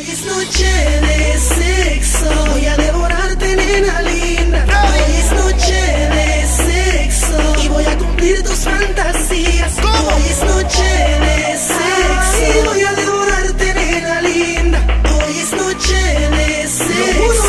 Hoy es noche de sexo, voy a devorarte nena linda. Hoy es noche de sexo y voy a cumplir tus fantasías. Hoy es noche de sexo, y voy a devorarte nena linda. Hoy es noche de sexo.